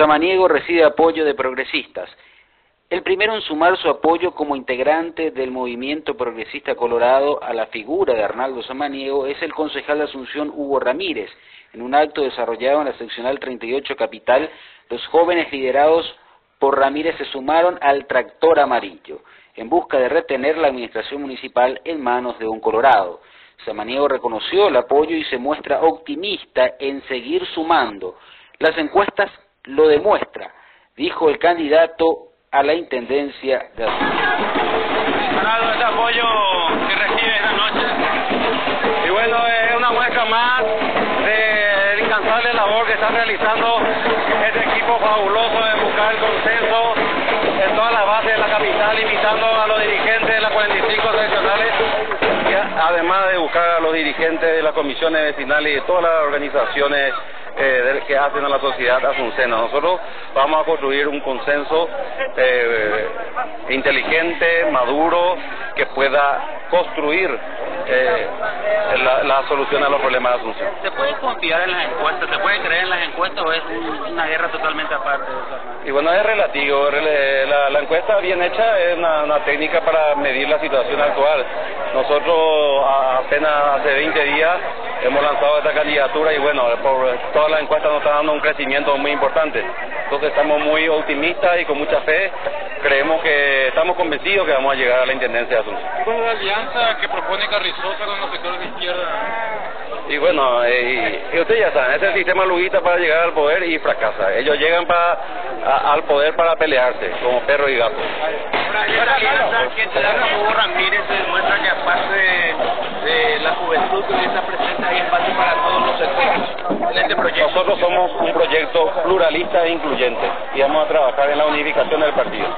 Samaniego recibe apoyo de progresistas. El primero en sumar su apoyo como integrante del movimiento progresista colorado a la figura de Arnaldo Samaniego es el concejal de Asunción Hugo Ramírez. En un acto desarrollado en la seccional 38 Capital, los jóvenes liderados por Ramírez se sumaron al tractor amarillo, en busca de retener la administración municipal en manos de un colorado. Samaniego reconoció el apoyo y se muestra optimista en seguir sumando. Las encuestas lo demuestra, dijo el candidato a la intendencia de Arnaldo, este apoyo que recibe esta noche. Y bueno, es una muestra más de incansable labor que está realizando este equipo fabuloso de buscar el consenso en todas las bases de la capital, invitando a los dirigentes de las 45 seccionales, además de buscar a los dirigentes de las comisiones vecinales y de todas las organizaciones eh, que hacen a la sociedad asuncena. Nosotros vamos a construir un consenso eh, inteligente, maduro, que pueda construir eh, la, la, solución a los problemas de Asunción. ¿Se puede confiar en las encuestas? ¿Se puede creer en las encuestas o es una guerra totalmente aparte? Y bueno, es relativo. La, la encuesta bien hecha es una, una, técnica para medir la situación actual. Nosotros apenas hace 20 días hemos lanzado esta candidatura y bueno, por todas las encuestas nos están dando un crecimiento muy importante. Entonces estamos muy optimistas y con mucha fe creemos que estamos convencidos que vamos a llegar a la Intendencia de Asunción. ¿Cuál es la alianza que propone Carrizosa con los sectores de izquierda? Y bueno, eh, y ustedes ya saben, es el sistema luguita para llegar al poder y fracasa. Ellos llegan para, a, al poder para pelearse, como perro y gato. Que te da Hugo Ramírez se demuestra que aparte de, de la juventud que está presente hay espacio para todos los sectores en este proyecto. Nosotros somos un proyecto pluralista e incluyente y vamos a trabajar en la unificación del partido.